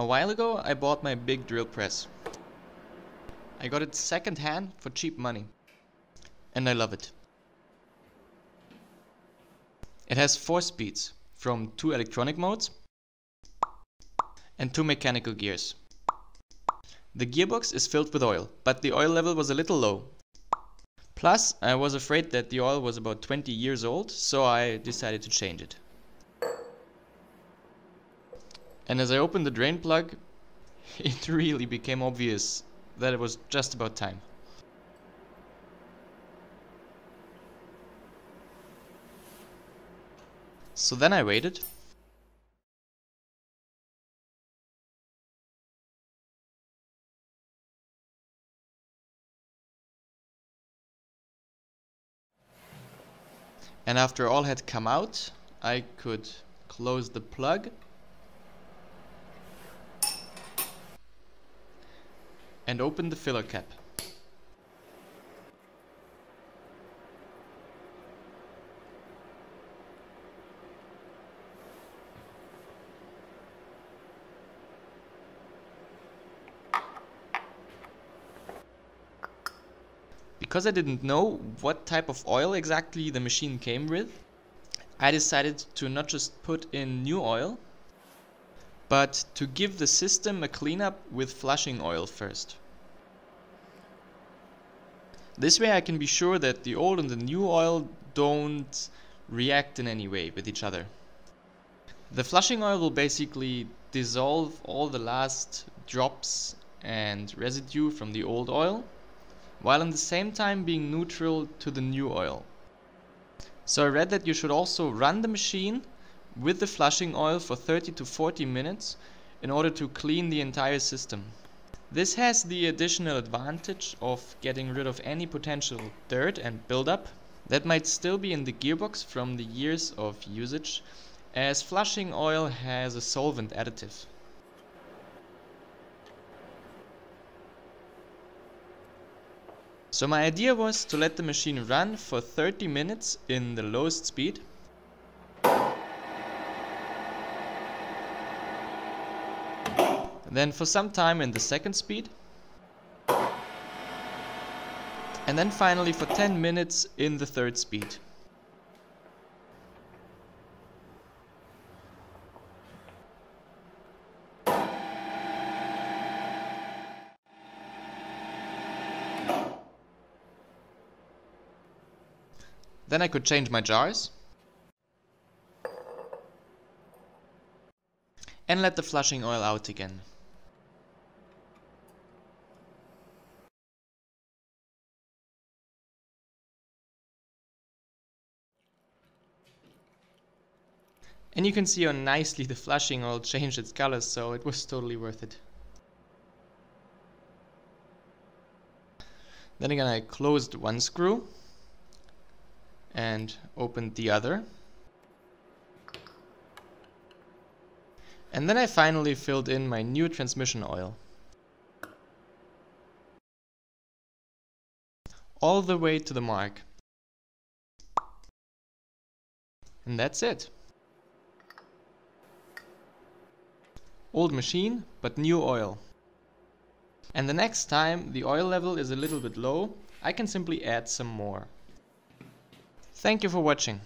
A while ago I bought my big drill press. I got it second hand for cheap money. And I love it. It has four speeds from two electronic modes and two mechanical gears. The gearbox is filled with oil, but the oil level was a little low. Plus, I was afraid that the oil was about 20 years old, so I decided to change it. And as I opened the drain plug, it really became obvious that it was just about time. So then I waited. And after all had come out, I could close the plug and open the filler cap. Because I didn't know what type of oil exactly the machine came with, I decided to not just put in new oil, but to give the system a cleanup with flushing oil first. This way I can be sure that the old and the new oil don't react in any way with each other. The flushing oil will basically dissolve all the last drops and residue from the old oil, while at the same time being neutral to the new oil. So I read that you should also run the machine with the flushing oil for 30 to 40 minutes in order to clean the entire system. This has the additional advantage of getting rid of any potential dirt and buildup that might still be in the gearbox from the years of usage as flushing oil has a solvent additive. So my idea was to let the machine run for 30 minutes in the lowest speed then for some time in the second speed and then finally for 10 minutes in the third speed. Then I could change my jars and let the flushing oil out again. And you can see how nicely the flushing oil changed its colors, so it was totally worth it. Then again I closed one screw and opened the other. And then I finally filled in my new transmission oil. All the way to the mark. And that's it. Old machine, but new oil. And the next time the oil level is a little bit low, I can simply add some more. Thank you for watching.